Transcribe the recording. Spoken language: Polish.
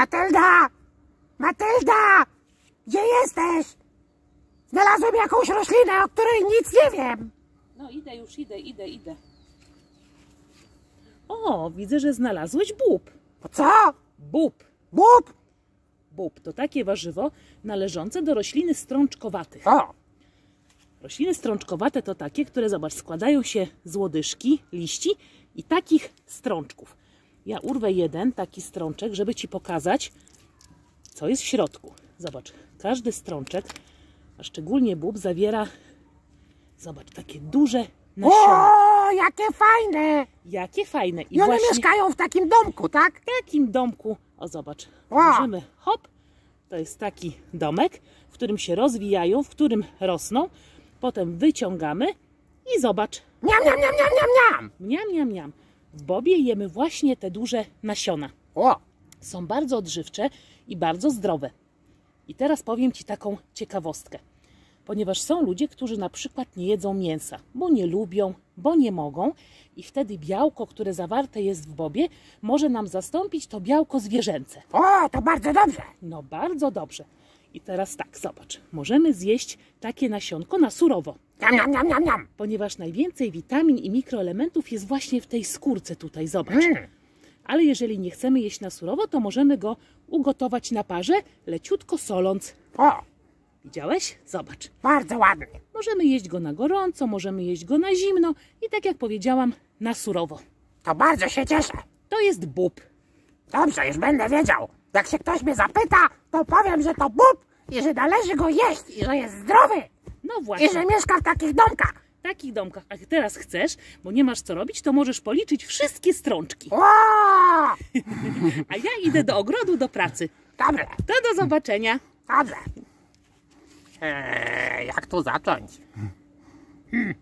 Matylda! Matylda! Gdzie jesteś? Znalazłem jakąś roślinę, o której nic nie wiem. No idę już, idę, idę, idę. O, widzę, że znalazłeś bób. Co? Bób. Bób? Bób to takie warzywo należące do rośliny strączkowatych. O, Rośliny strączkowate to takie, które zobacz, składają się z łodyżki, liści i takich strączków. Ja urwę jeden taki strączek, żeby Ci pokazać, co jest w środku. Zobacz, każdy strączek, a szczególnie bób, zawiera, zobacz, takie duże nasiona. o jakie fajne! Jakie fajne. I I one mieszkają w takim domku, tak? w takim domku, o zobacz, Wow. możemy, hop, to jest taki domek, w którym się rozwijają, w którym rosną, potem wyciągamy i zobacz, Niam, niam, niam, niam, niam, niam. Miam, miam, miam. W bobie jemy właśnie te duże nasiona. O, Są bardzo odżywcze i bardzo zdrowe. I teraz powiem Ci taką ciekawostkę. Ponieważ są ludzie, którzy na przykład nie jedzą mięsa, bo nie lubią, bo nie mogą, i wtedy białko, które zawarte jest w bobie, może nam zastąpić to białko zwierzęce. o, to bardzo dobrze. No bardzo dobrze. I teraz tak, zobacz. Możemy zjeść takie nasionko na surowo Niam, niam, niam, niam, niam. ponieważ najwięcej witamin i mikroelementów jest właśnie w tej skórce tutaj, zobacz. Mm. Ale jeżeli nie chcemy jeść na surowo, to możemy go ugotować na parze, leciutko soląc. O, Widziałeś? Zobacz. bardzo ładnie. Możemy jeść go na gorąco, możemy jeść go na zimno i tak jak powiedziałam, na surowo. To bardzo się cieszę. To jest bób. Dobrze, już będę wiedział. Jak się ktoś mnie zapyta, to powiem, że to bób i że należy go jeść i że jest zdrowy No i właśnie, że mieszka w takich domkach. w takich domkach. A teraz chcesz, bo nie masz co robić, to możesz policzyć wszystkie strączki. O, A ja idę do ogrodu do pracy. dobrze, To do zobaczenia. dobrze. Eee, jak tu zacząć? Hmm.